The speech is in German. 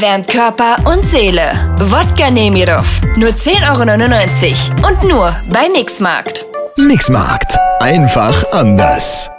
wärmt Körper und Seele. Wodka Nemirov. Nur 10,99 Euro. Und nur bei Mixmarkt. Mixmarkt. Einfach anders.